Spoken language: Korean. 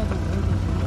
해가지고